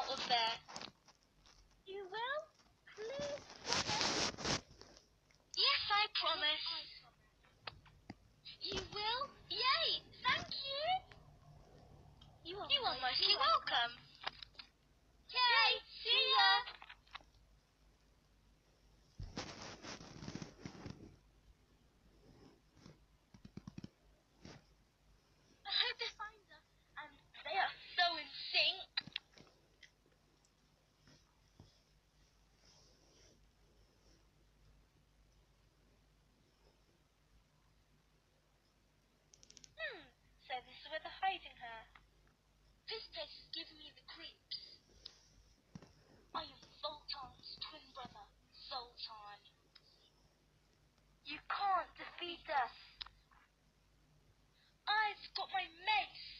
out of there. You will? Please? Yes, I promise. You will? Yay! Thank you! You are, you are most welcome. welcome. I've got my mace.